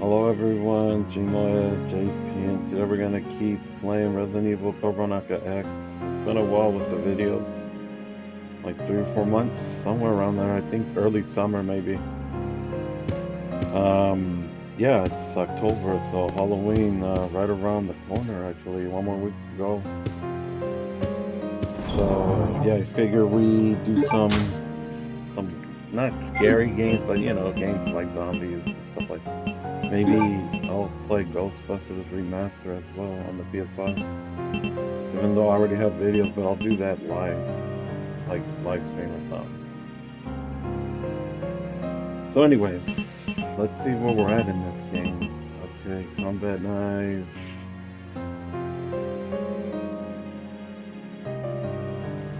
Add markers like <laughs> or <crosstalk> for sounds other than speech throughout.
Hello everyone, Gmoya, JP, today we're gonna keep playing Resident Evil Veronica X. It's been a while with the videos, like three or four months, somewhere around there. I think early summer maybe. Um, yeah, it's October, so Halloween uh, right around the corner. Actually, one more week to go. So yeah, I figure we do some some not scary games, but you know, games like zombies and stuff like that. Maybe I'll play Ghostbusters Remaster as well on the PS5. Even though I already have videos, but I'll do that live. Like live stream or something. So anyways, let's see where we're at in this game. Okay, combat knife.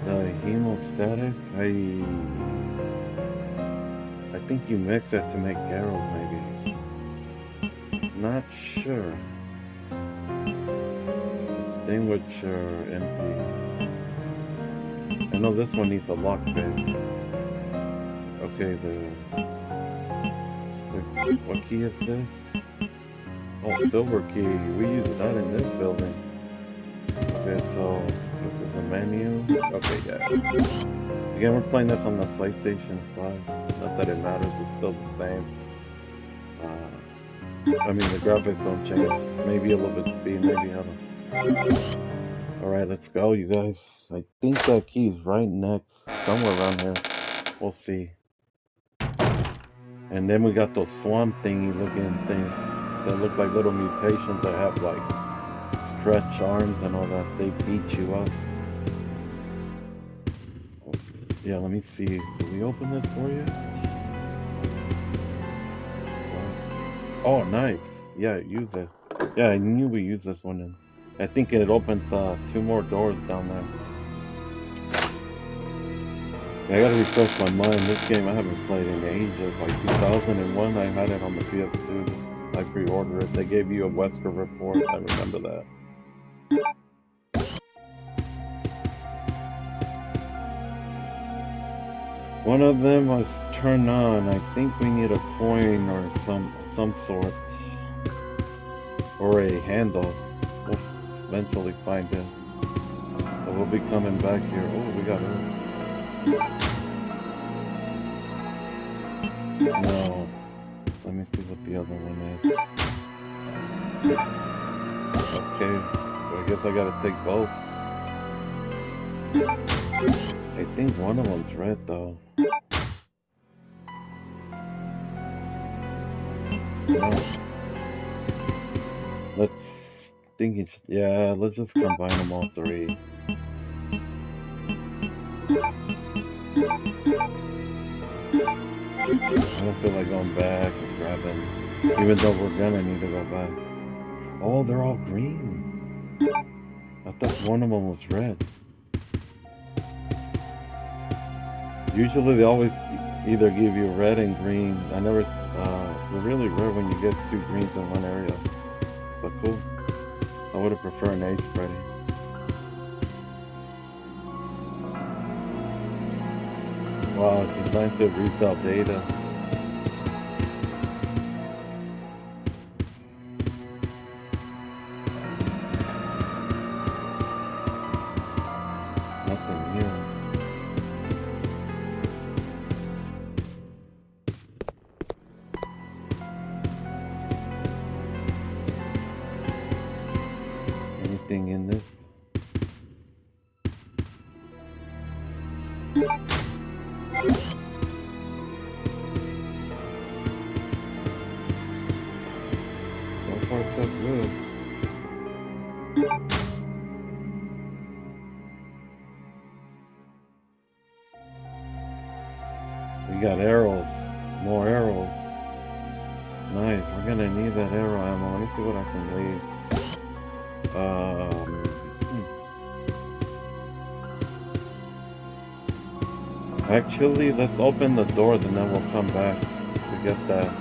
The hemostatic, I I think you mix it to make arrows maybe. Not sure. Extinguisher empty. I know this one needs a lock lockpick. Okay, the, the what key is this? Oh, silver key. We use that in this building. Okay, so this is the menu. Okay, yeah. Again, we're playing this on the PlayStation 5. Not that it matters, it's still the same. Uh, I mean, the graphics don't change. Maybe a little bit speed, maybe I don't. Alright, let's go, you guys. I think that key is right next, somewhere around here. We'll see. And then we got those swamp thingy looking things that look like little mutations that have like stretch arms and all that. They beat you up. Yeah, let me see. Did we open this for you? Oh, nice. Yeah, use it. Yeah, I knew we used this one. In. I think it opens uh, two more doors down there. I gotta refresh my mind. This game I haven't played in ages. Like 2001, I had it on the PS2. I pre-ordered it. They gave you a Wesker report. I remember that. One of them was turned on. I think we need a coin or some some sort. Or a handle. We'll eventually find it. But we'll be coming back here. Oh, we got her. No. Let me see what the other one is. Okay. So I guess I gotta take both. I think one of them's red though. Let's thinking. Yeah, let's just combine them all three. I don't feel like going back and grabbing, even though we're gonna need to go back. Oh, they're all green. I thought one of them was red. Usually they always either give you red and green. I never, uh, really rare when you get two greens in one area. But cool. I would have preferred an ace Freddy. Wow, it's a designed to resell data. Let's open the doors and then we'll come back to get that.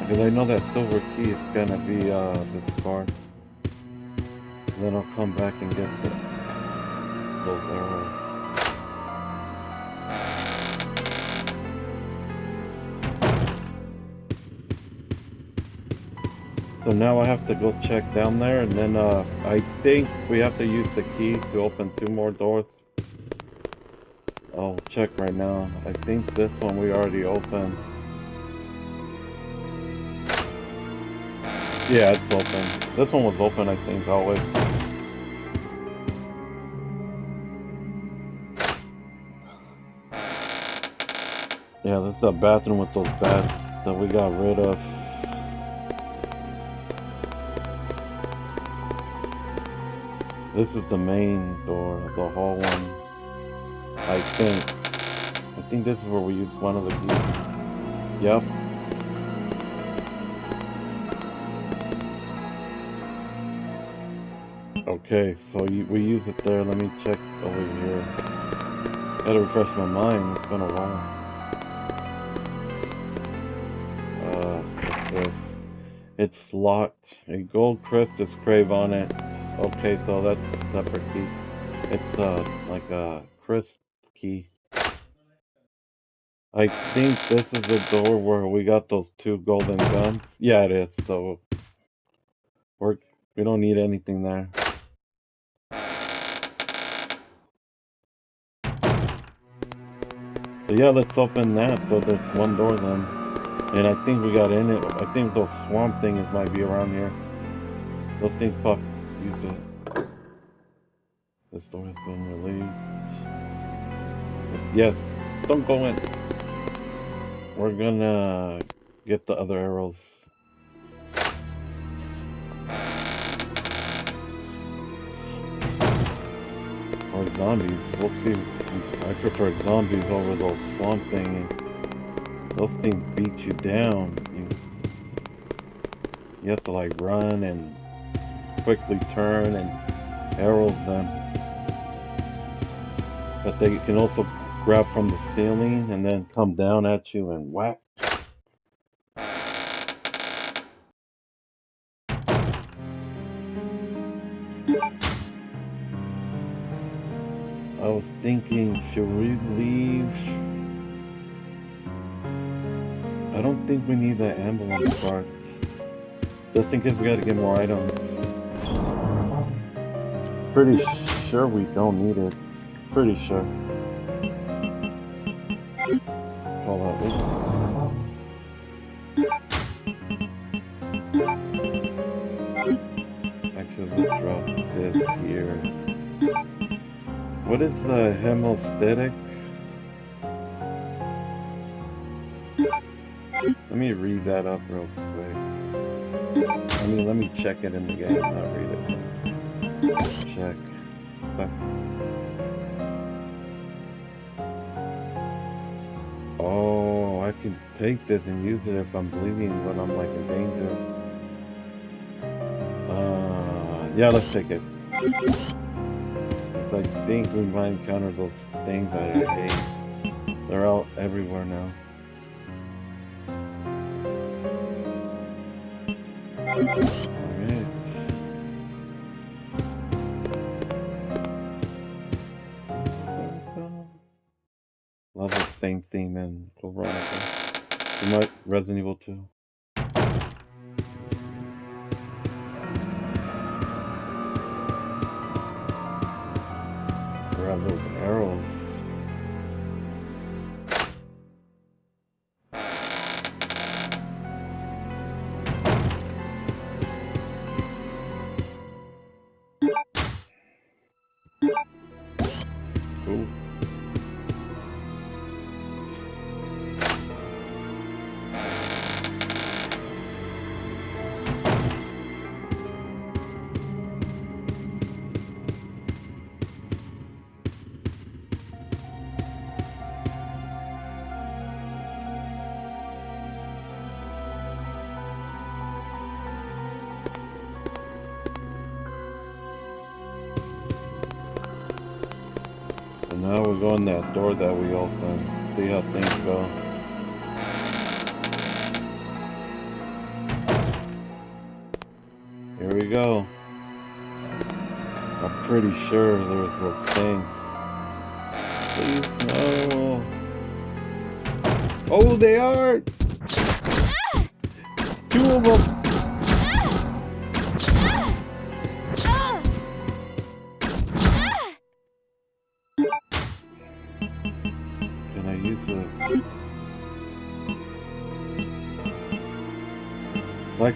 Because I know that silver key is gonna be uh, this card. Then I'll come back and get the, those arrows. So now I have to go check down there, and then uh, I think we have to use the key to open two more doors. Check right now. I think this one we already opened. Yeah, it's open. This one was open, I think, always. Yeah, this is a bathroom with those beds that we got rid of. This is the main door, the hall one. I think. Think this is where we use one of the keys. Yep. Okay, so you, we use it there. Let me check over here. Gotta refresh my mind. It's been a while. Uh, what's this? It's locked. A gold crest is crave on it. Okay, so that's a separate key. It's uh like a crisp key. I think this is the door where we got those two golden guns. Yeah, it is. So we're we don't need anything there. So yeah, let's open that. So there's one door then. And I think we got in it. I think those swamp things might be around here. Those things pop use it. This door has been released. Yes, don't go in. We're gonna get the other arrows. Or zombies. We'll see. I prefer zombies over those swamp things. Those things beat you down. You, have to like run and quickly turn and arrows them. But they can also grab from the ceiling and then come down at you and whack. I was thinking, should we leave? I don't think we need that ambulance part. Just in case we gotta get more items. Pretty sure we don't need it. Pretty sure. The hemostatic? Let me read that up real quick. I mean, let me check it in the game, not read it. Check. Oh, I can take this and use it if I'm bleeding when I'm like in danger. Uh, yeah, let's take it. Think we might encounter those things I hate. They're out everywhere now. Alright. Love the same theme in Veronica. You might Resident Evil 2. Grab Now we're going that door that we opened. See how things go. Here we go. I'm pretty sure there's those things. Please no. Oh, they are. Two of them.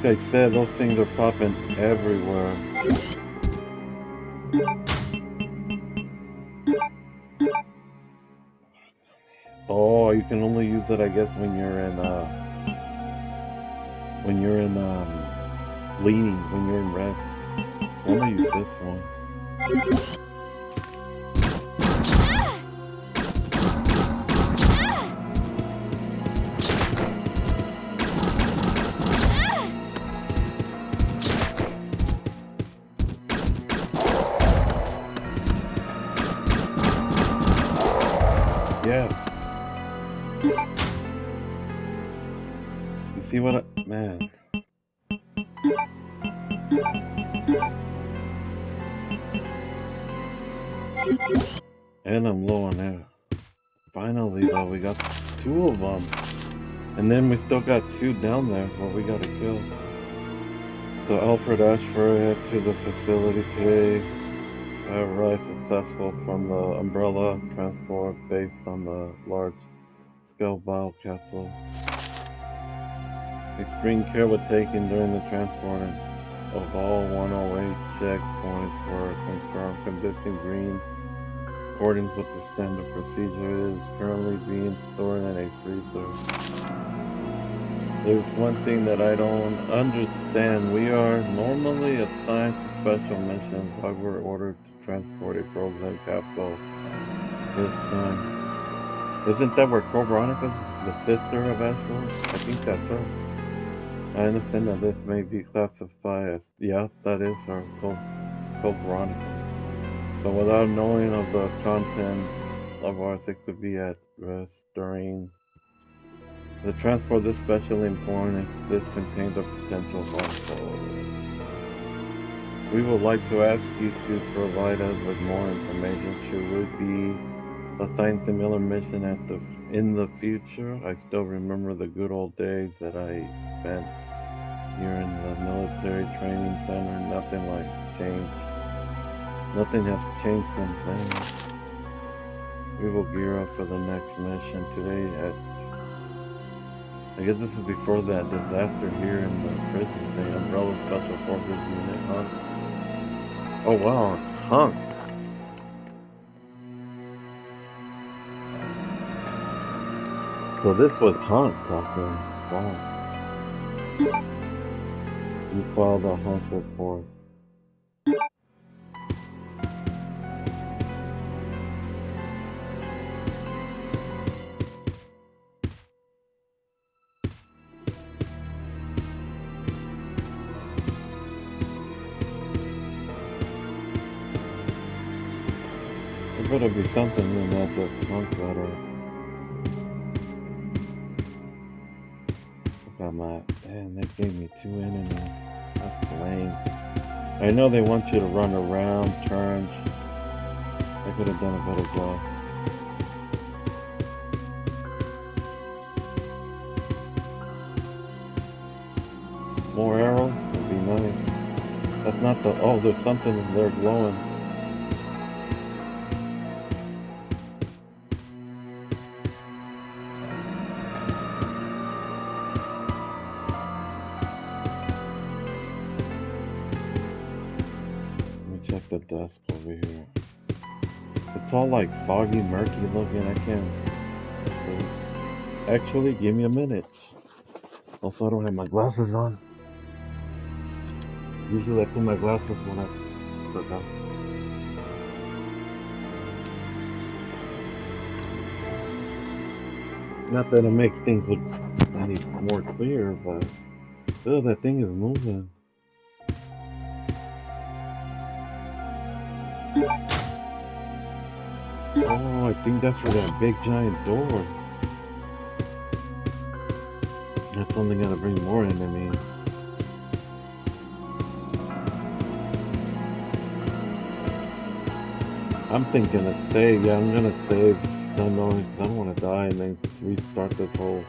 I said, those things are popping everywhere. Oh, you can only use it, I guess, when you're in, uh, when you're in, um, leaning, when you're in red. I'm gonna use this one. And then we still got two down there what we gotta kill. So Alfred Ashford to the facility today. Uh, Arrived successful from the Umbrella transport based on the large scale bio capsule. Extreme care was taken during the transport of all 108 checkpoints were confirmed condition green according with the standard procedure. It is currently being stored in a freezer. There's one thing that I don't understand. We are normally assigned to special missions, but we're ordered to transport a frozen capsule this time. Isn't that where Code Veronica, the sister of Ashford? I think that's her. I understand that this may be classified as, yeah, that is her, Code Veronica. But without knowing of the contents of ours, it could be at risk during the transport is especially important if this contains a potential harmful. We would like to ask you to provide us with more information should we be assigned similar mission at the in the future. I still remember the good old days that I spent here in the military training center. Nothing like changed. Nothing has changed since then. We will gear up for the next mission today at I guess this is before that disaster here in the prison, the Umbrella Special Forces Unit, huh? Oh wow, it's Hunk. So this was Hunk talking. Wow. You filed a Hunk report. Better be something in that just Hunk letter. Look at my, man, they gave me two enemies. That's lame. I know they want you to run around, turn. I could have done a better job. More arrows would be nice. That's not the, oh, there's something there glowing. Like foggy, murky looking. I can't. Actually, give me a minute. Also, I don't have my glasses on. Usually, I put my glasses when I forgot. Not that it makes things look any more clear, but still, that thing is moving. Think that's for that big giant door. That's only gonna bring more enemies. I'm thinking of save. Yeah, I'm gonna save. Knowing, 'cause I don't want to die and then restart this whole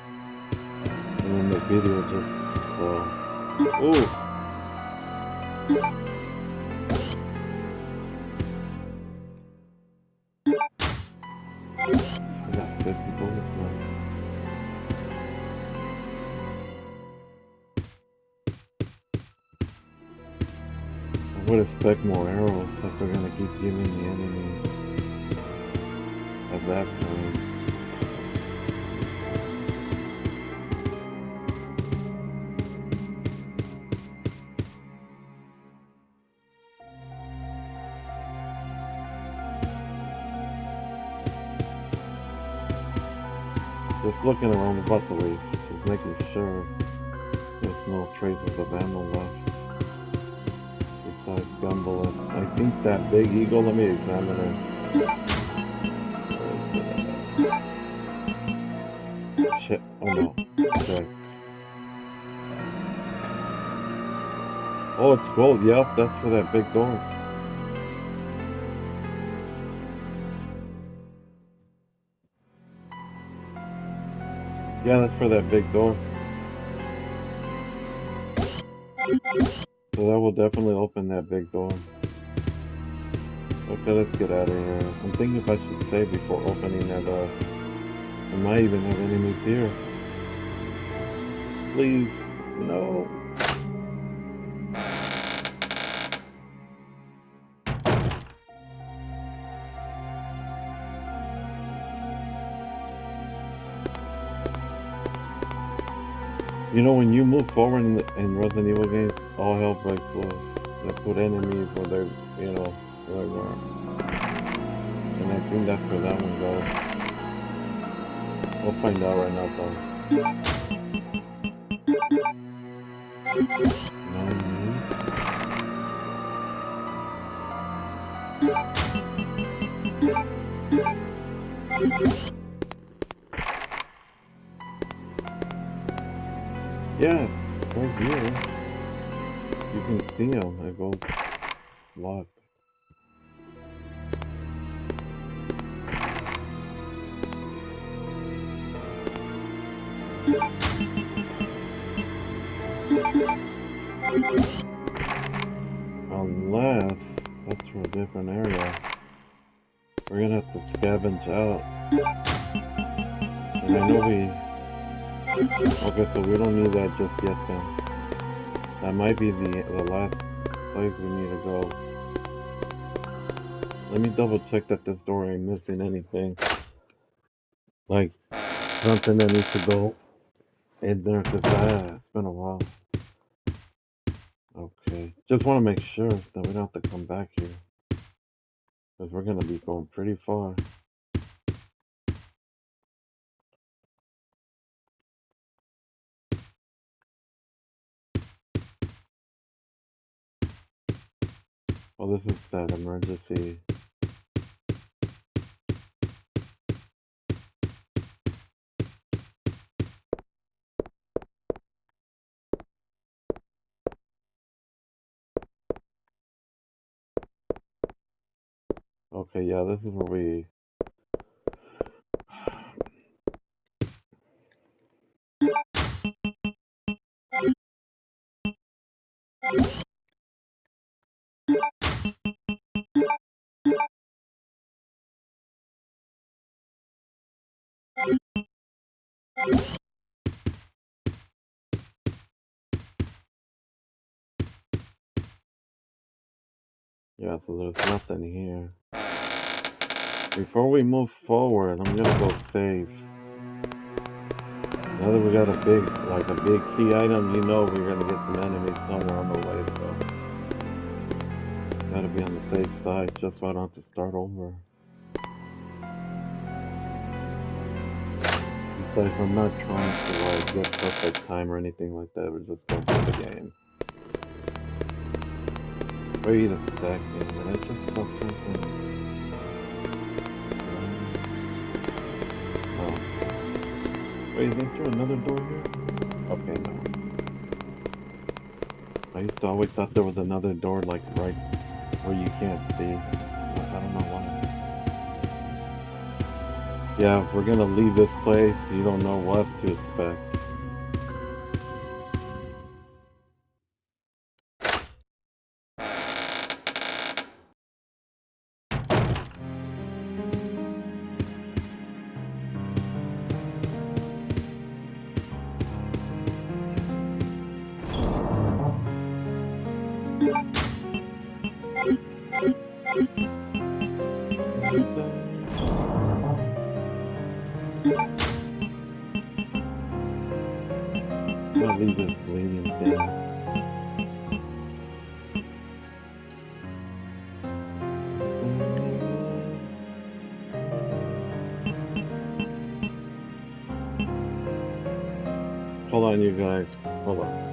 and then the video just so. Ooh. Would expect more arrows if they're gonna keep giving the enemies at that point. Just looking around the way, just making sure there's no traces of ammo left. I think that big eagle, let me examine it. Shit, oh no. Okay. Oh, it's gold, yep, that's for that big door. Yeah, that's for that big door. So that will definitely open that big door. Okay, let's get out of here. I'm thinking if I should save before opening that door. I might even have enemies here. Please, no. You know, when you move forward in, the, in Resident Evil games, all help like loose. They put enemies where they're, you know, they were. And I think that's where that one goes. We'll find out right now, though. Unless that's for a different area. We're gonna have to scavenge out. And I know we Okay, so we don't need that just yet then. That might be the, the last place we need to go. Let me double check that this door ain't missing anything. Like, something that needs to go in there, because ah, it's been a while. Okay, just want to make sure that we don't have to come back here. Because we're going to be going pretty far. Well, this is that emergency. Okay, yeah, this is where we Yeah, so there's nothing here. Before we move forward, I'm gonna go save. Now that we got a big, like a big key item, you know we're gonna get some enemies somewhere on the way, so. Gotta be on the safe side, just so I don't have to start over. Besides, I'm not trying to like get perfect time or anything like that, we're just going through the game. Wait a second, did I just saw something? Oh. Wait, is there another door here? Okay, no. I used to always thought there was another door like right where you can't see. I don't know why. Yeah, we're gonna leave this place, you don't know what to expect. Hold on, you guys. Hold on.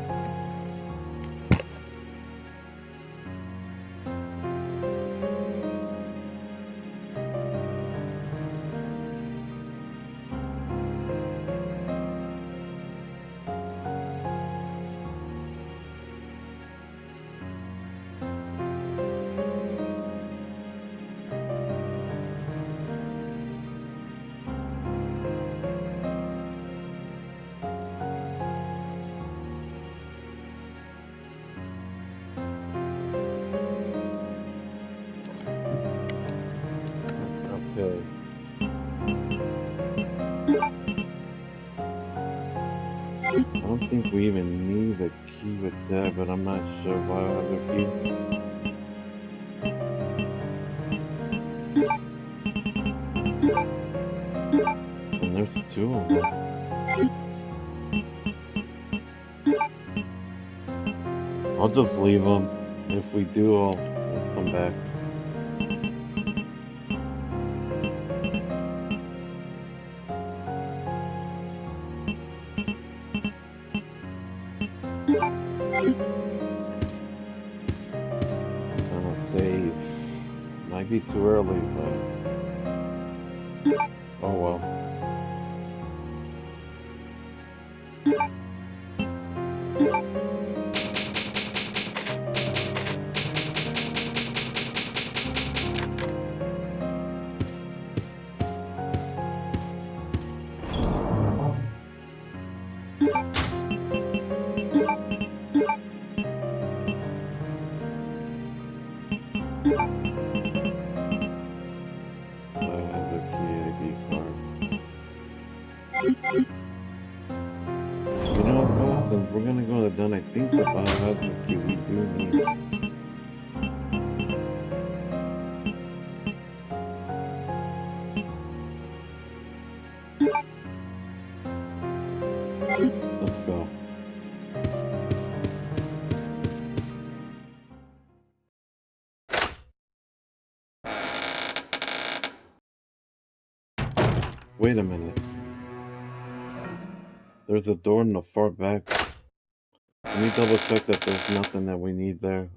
Wait a minute. There's a door in the far back. Let me double check that there's nothing that we need there.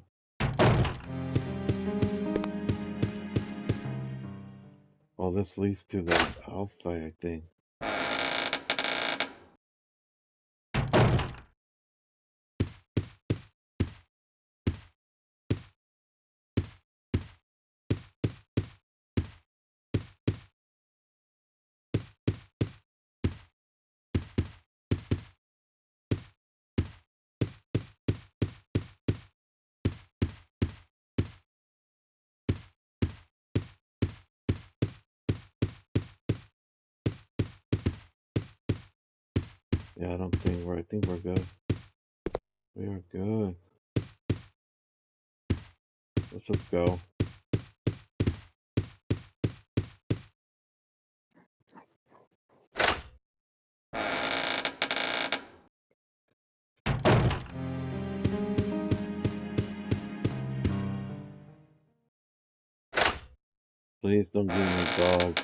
Well, this leads to the outside, I think. Yeah, I don't think we're. I think we're good. We are good. Let's just go. Please don't give me dogs.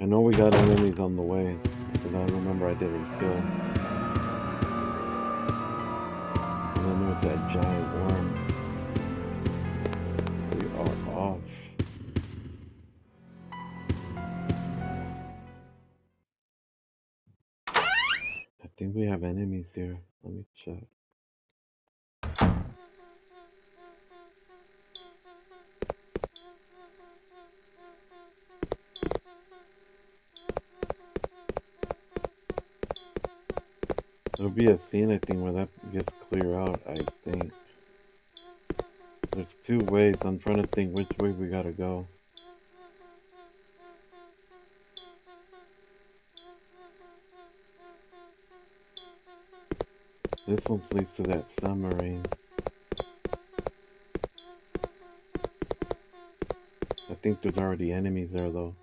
I know we got enemies on the way, because I remember I didn't kill. And then there's that giant worm. We are off. I think we have enemies here. Let me check. There'll be a scene, I think, where that gets clear out, I think. There's two ways. I'm trying to think which way we gotta go. This one leads to that submarine. I think there's already enemies there though.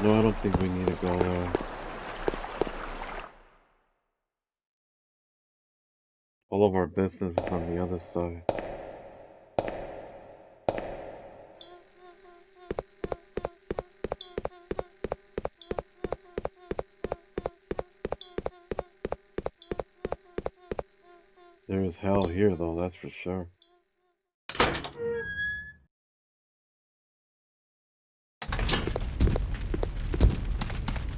No, I don't think we need to go there. All is on the other side. There is hell here though, that's for sure.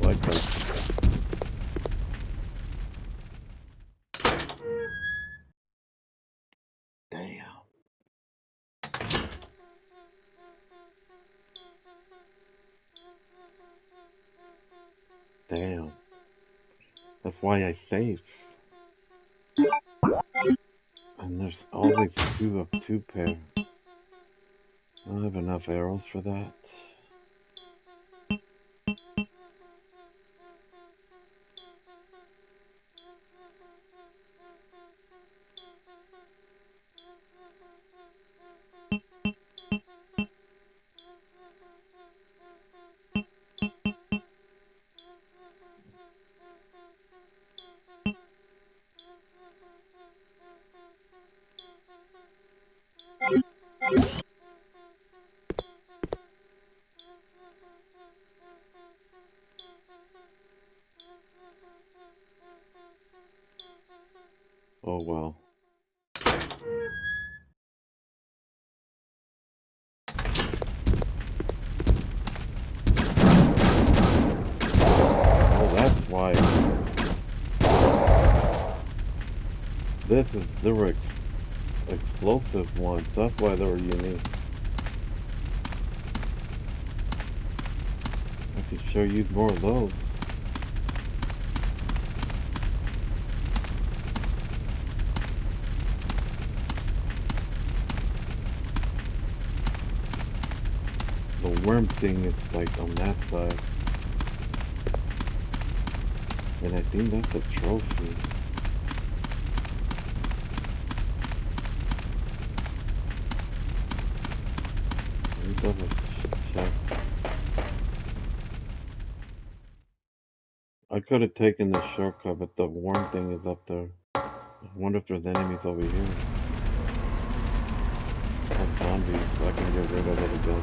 Like that. Damn. Damn. That's why I saved. And there's always two of two pair. I don't have enough arrows for that. There were ex explosive ones. That's why they were unique. I could show you more of those. The worm thing is like on that side. And I think that's a trophy. Me. I could have taken the shortcut, but the worm thing is up there. I wonder if there's enemies over here. Or zombies, so I can get rid of it again.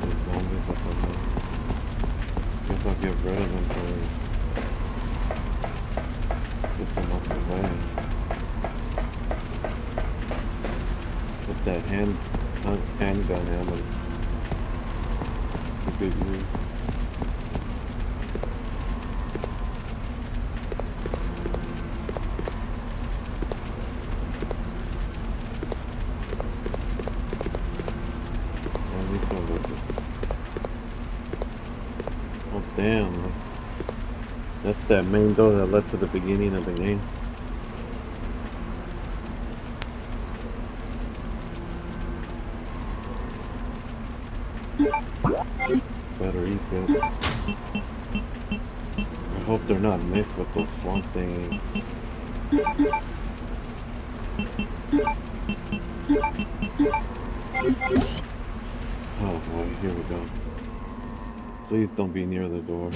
There's zombies up on there. Guess I'll get rid of them for get them out the way. Put that hand hand- handgun ammo. to good use. At least I'll look it. Oh damn. That's that main door that led to the beginning of the game. Better eat it. I hope they're not mixed with those swamp thingies. Oh boy, here we go. Please don't be near the door.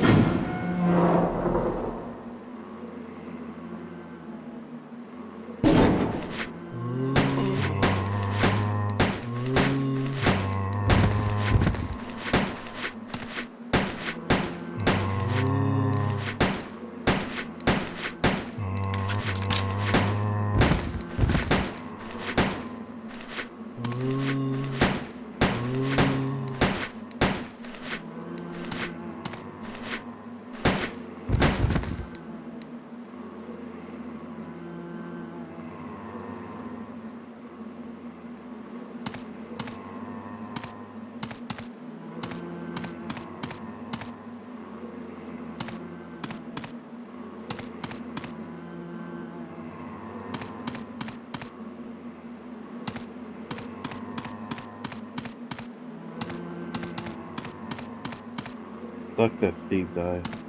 Sucks that Steve died.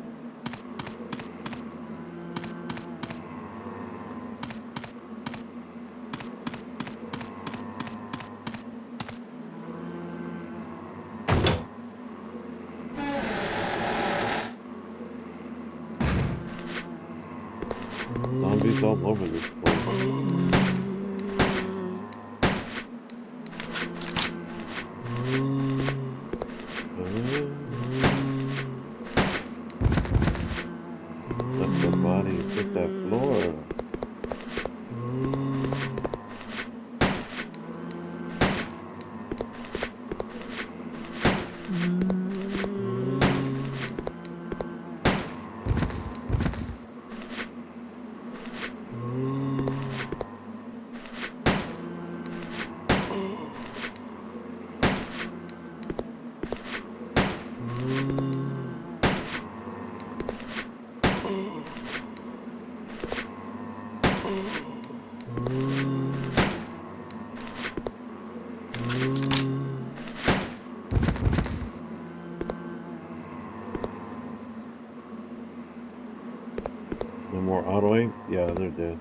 They're dead.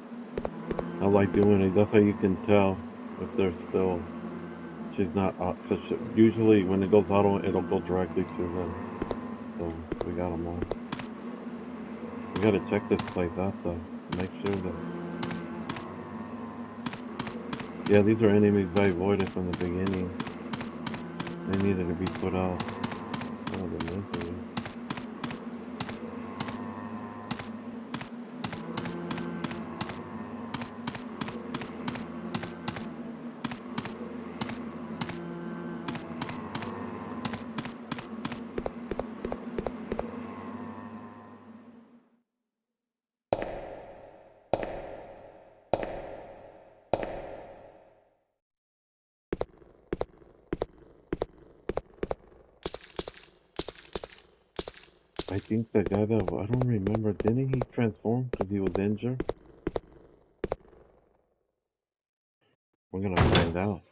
I like doing it. That's how you can tell if they're still. She's not. Cause she- usually when it goes auto, it'll go directly to them. So we got them all. We gotta check this place out though. Make sure that. Yeah, these are enemies I avoided from the beginning. They needed to be put out. Oh, the misery. I think the guy that I don't remember, didn't he transform because he was injured? We're gonna find out.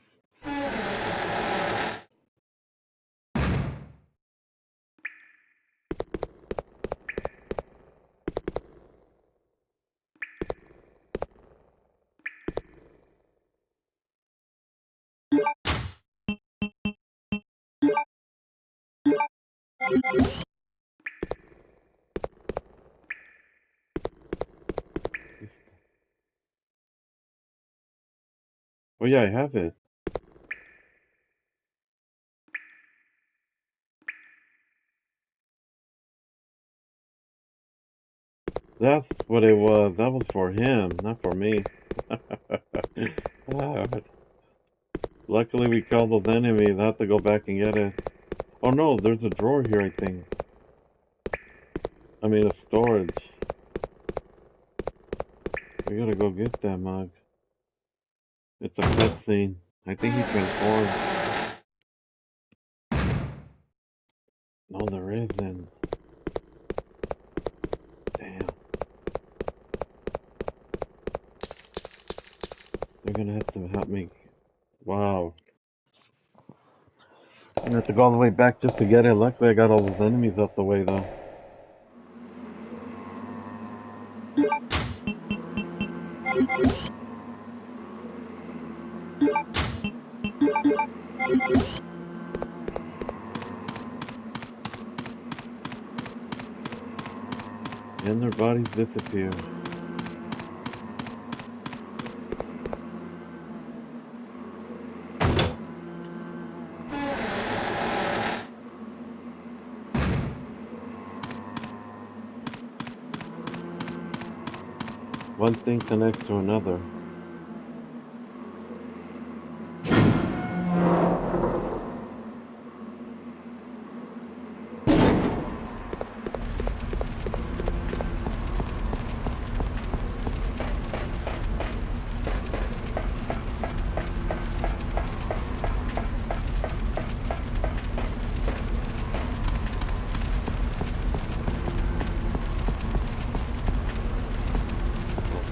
Oh yeah, I have it. That's what it was. That was for him, not for me. <laughs> Luckily we killed those enemies. I have to go back and get it. Oh no, there's a drawer here, I think. I mean, a storage. We gotta go get that mug. It's a cutscene. I think he transformed. No, there isn't. Damn. They're gonna have to help me. Wow. Gonna have to go all the way back just to get it. Luckily, I got all those enemies out the way, though. And their bodies disappear. One thing connects to another.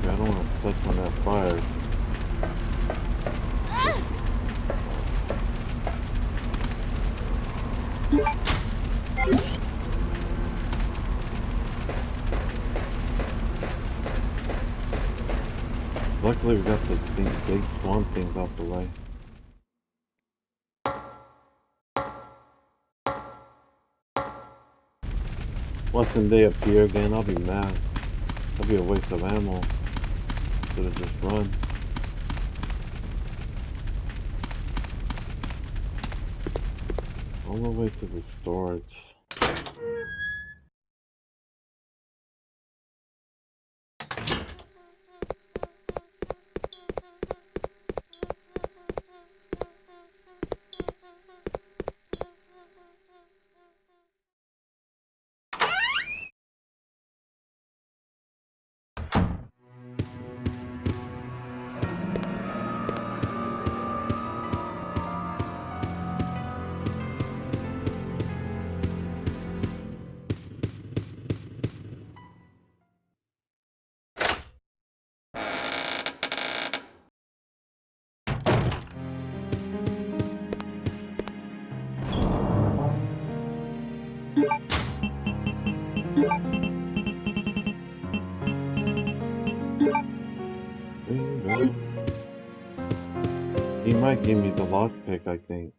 Okay, I don't want to touch when that fires. Hopefully we got the these big swamp things off the way. Once they appear again, I'll be mad. That'll be a waste of ammo. Should have just run. All the way to the storage. He might give me the lockpick, I think.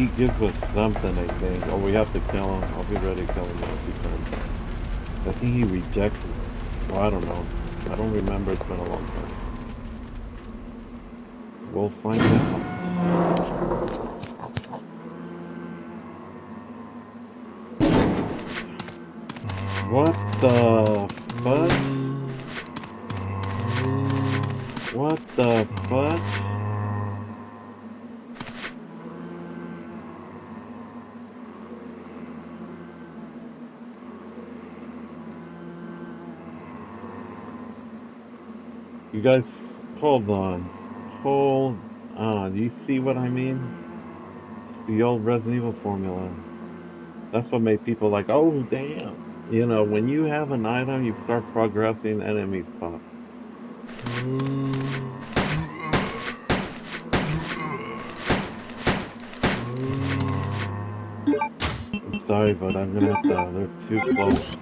He gives us something, I think. Oh, we have to kill him. I'll be ready to kill him once he comes. I think he rejects it. Well, I don't know. I don't remember. It's been a long time. We'll find out. What the fuck? What the fuck? You guys, hold on. Hold on. Do you see what I mean? The old Resident Evil formula. That's what made people like, oh damn. You know, when you have an item, you start progressing, enemies pop. Sorry, but I'm gonna have to, they're too close.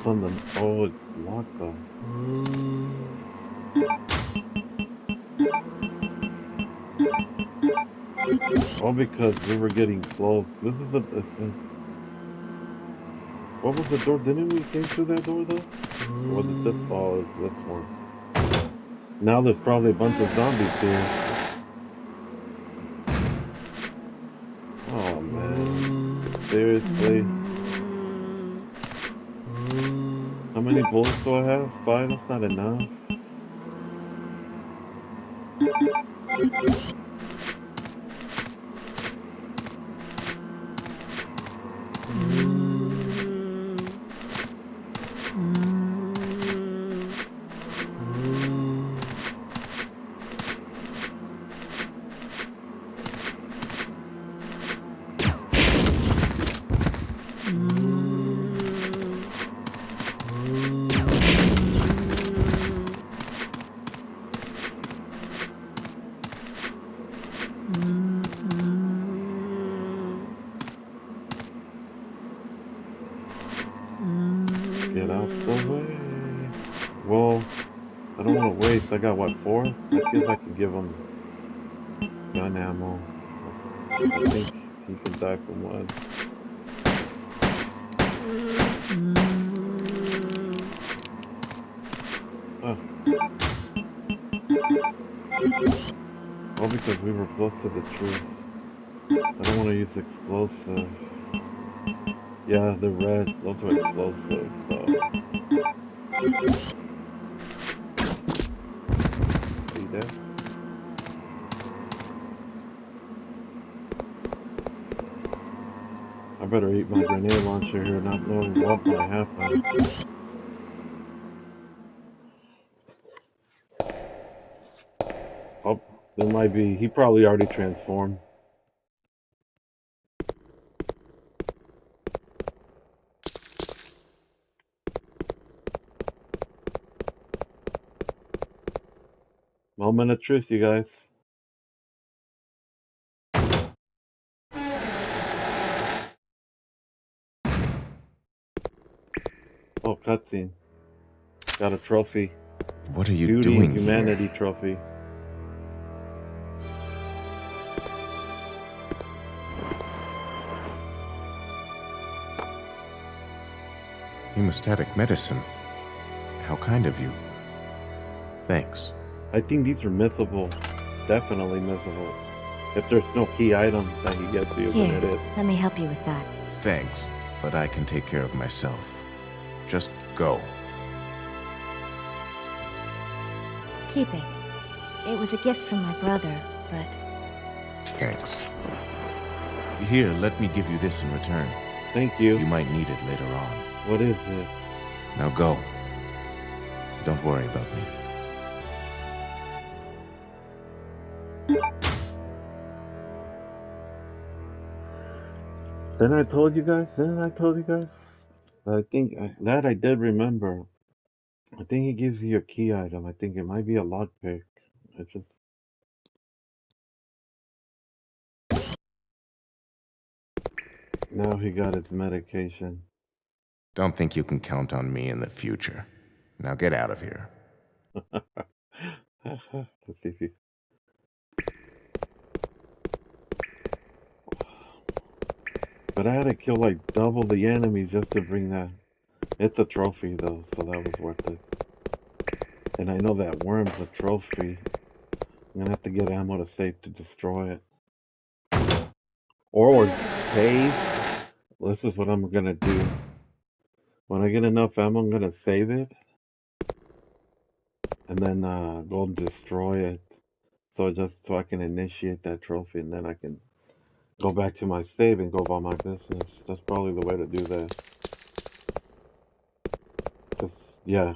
What's on the, oh, it's locked though. All because we were getting close. This is a, what was the door? Didn't we came through that door though? Or was it this? Oh, it's this one. Now there's probably a bunch of zombies here. Oh man. Seriously? How bullets do I have? Five? That's not enough. Give him gun ammo. I think he can die from one. Oh. Oh, because we were close to the truth. I don't want to use explosive. Yeah, the red. Those are explosives, might be. He probably already transformed. Moment of truth, you guys. Oh, cutscene. Got a trophy. What are you Duty doing humanity here? trophy. Hemostatic medicine. How kind of you. Thanks. I think these are missable. Definitely missable. If there's no key item that he gets you, then it Here, is. let me help you with that. Thanks, but I can take care of myself. Just go. Keep it. It was a gift from my brother, but Thanks. Here, let me give you this in return. Thank you. You might need it later on. What is it? Now go. Don't worry about me. Then I told you guys. Then I told you guys. I think I, that I did remember. I think he gives you a key item. I think it might be a lockpick. I just. Now he got his medication. Don't think you can count on me in the future. Now get out of here. <laughs> But I had to kill like double the enemies just to bring that. It's a trophy though, so that was worth it. And I know that worm's a trophy. I'm gonna have to get ammo to save to destroy it. Or save. This is what I'm gonna do. When I get enough ammo, I'm gonna save it. And then uh, go destroy it. So just so I can initiate that trophy and then I can go back to my save and go about my business. That's probably the way to do that. yeah.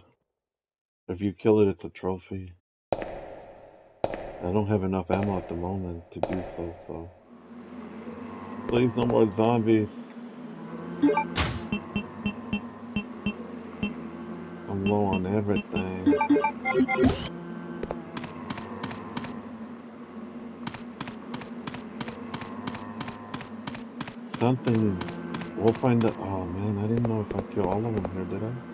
If you kill it, it's a trophy. I don't have enough ammo at the moment to do so, so. Please, no more zombies. Low on everything. Something. We'll find the. Oh man, I didn't know if I killed all of them here, did I?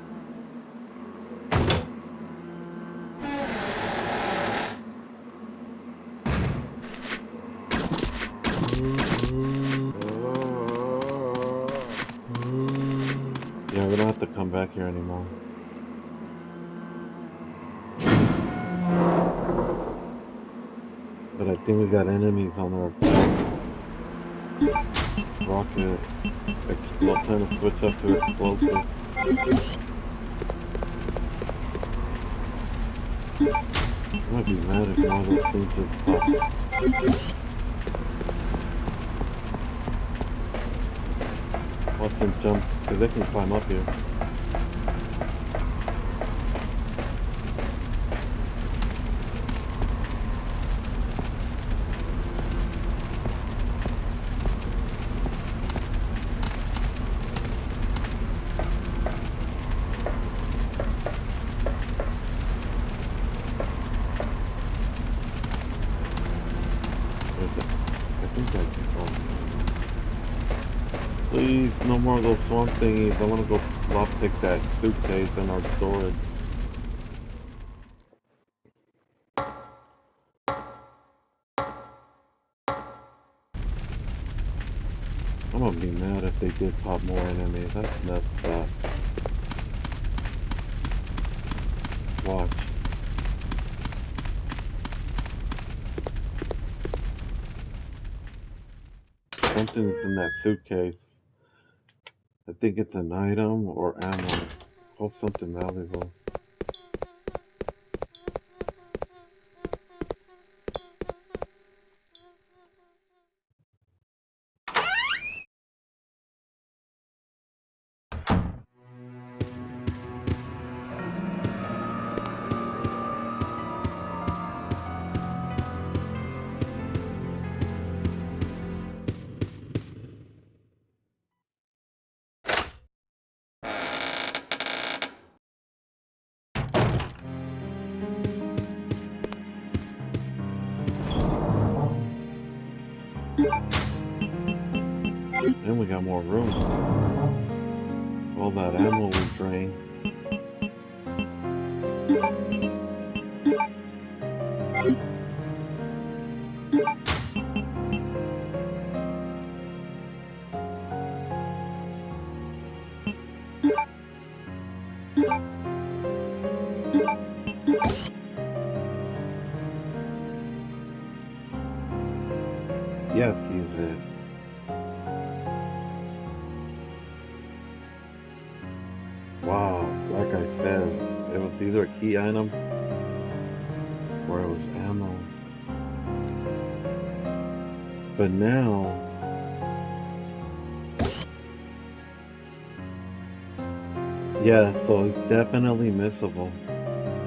Rocket. Explo- trying to switch up to explosive. I might be mad if one of those things just pop. Watch them jump, because they can climb up here. Those swamp thingies. I want to go lock pick that suitcase in our storage. I'm gonna be mad if they did pop more enemies. That's messed up. Watch. Something's in that suitcase. I think it's an item or ammo. Hope something valuable. Definitely missable.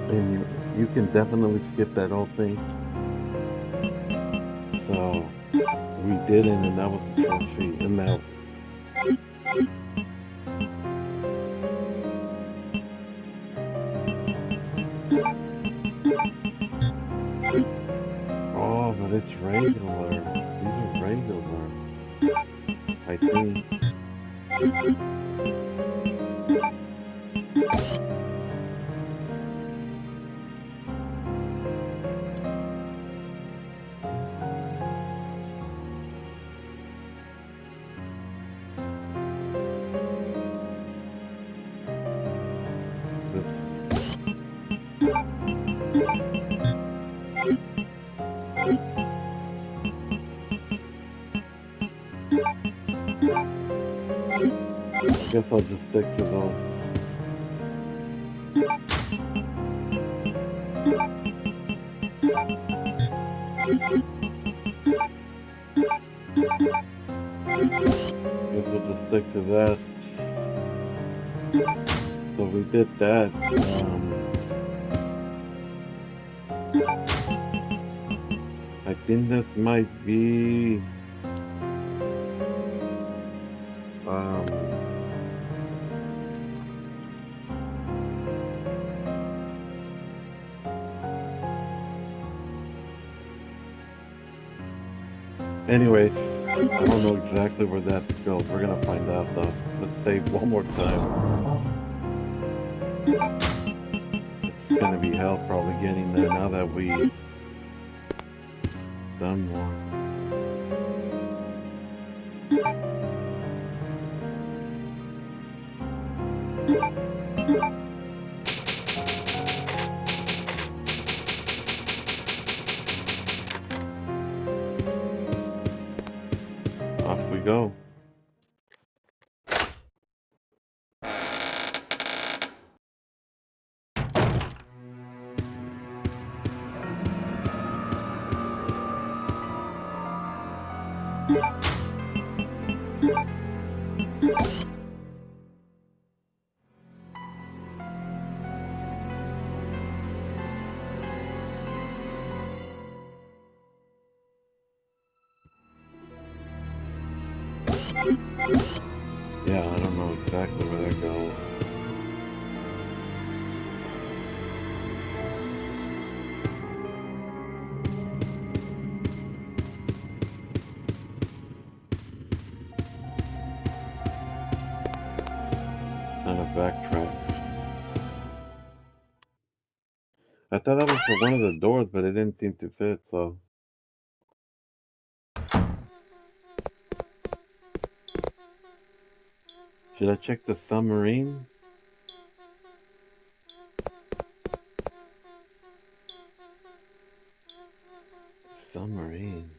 And you, you can definitely skip that whole thing. So, we didn't, and that was a trophy. And now, oh, but it's regular. These are regular. I think. I guess I'll just stick to those. Guess we'll just stick to that. So we did that. Um, I think this might be. Anyways, I don't know exactly where that goes. We're gonna find out though. Let's save one more time. It's gonna be hell probably getting there now that we done one. Go. I thought that was for one of the doors, but it didn't seem to fit, so. Should I check the submarine? Submarine.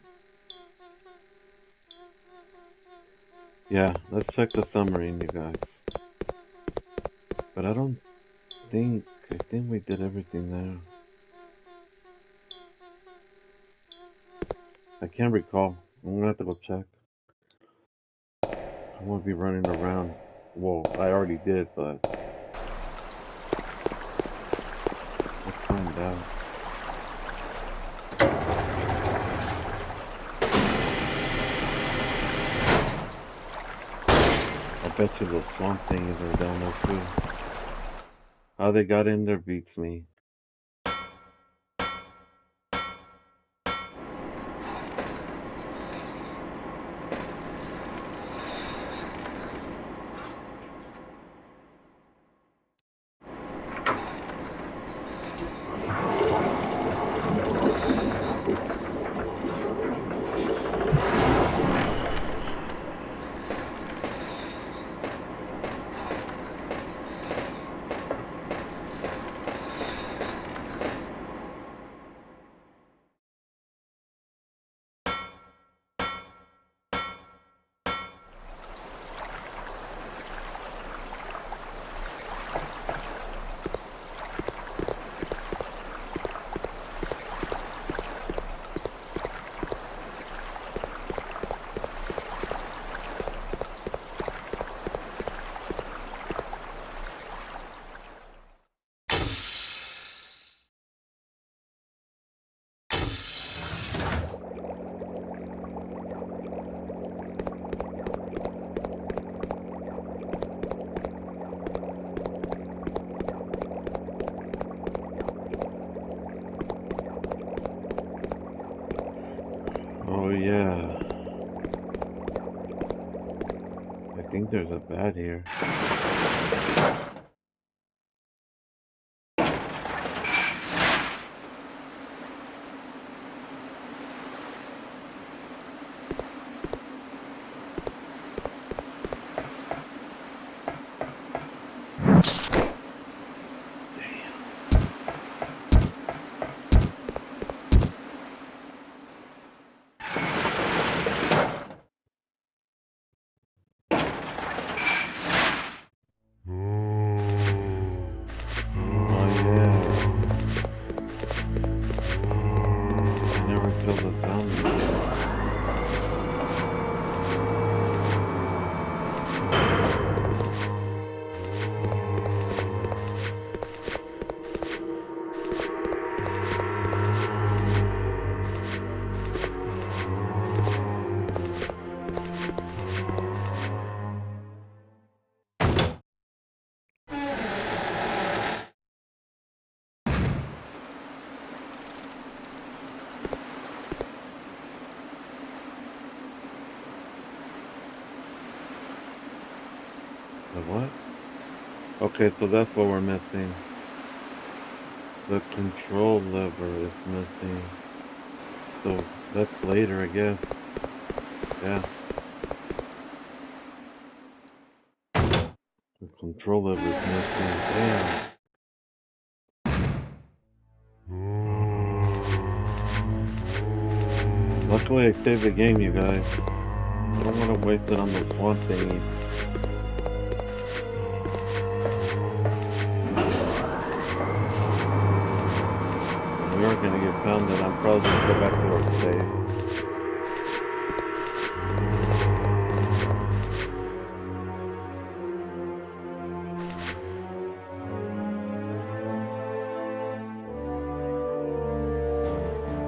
Yeah, let's check the submarine, you guys. But I don't think, I think we did everything there. I can't recall. I'm gonna have to go check. I won't be running around. Well, I already did, but let's find out. I bet you those swamp things are down there too. How they got in there beats me. Oh yeah. I a bat here. Okay, so that's what we're missing. The control lever is missing. So that's later, I guess. Yeah. The control lever is missing. Damn. Luckily, I saved the game, you guys. I don't want to waste it on those swamp thingies. Found, I'm probably gonna go back to save.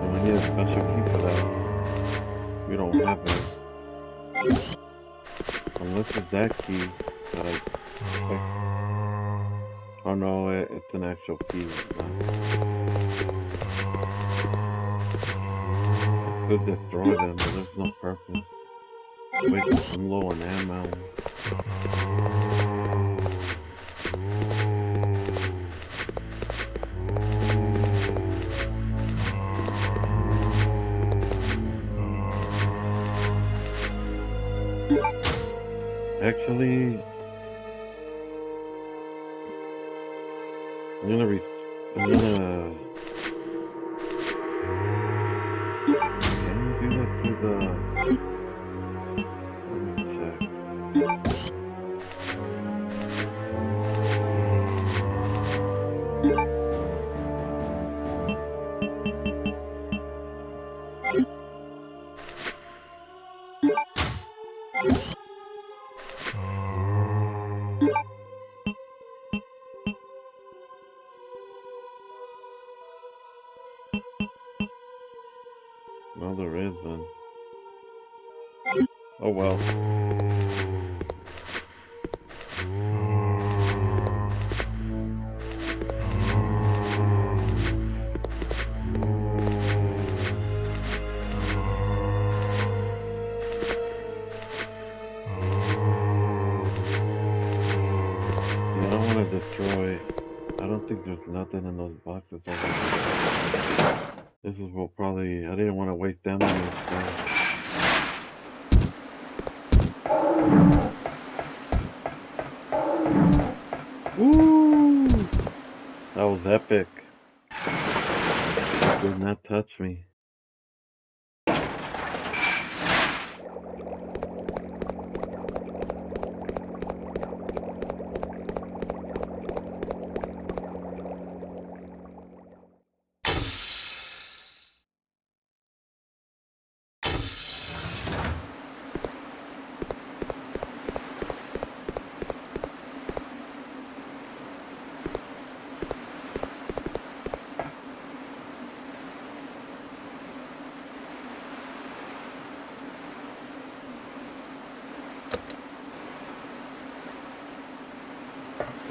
And we need a special key for that. We don't have it. Unless it's that key. Oh no, it, it's an actual key. could destroy them, but there's no purpose. Wait, I'm low on ammo. Actually, I'm gonna, I'm gonna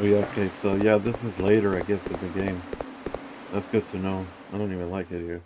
we okay, so yeah, this is later, I guess, in the game. That's good to know. I don't even like it here.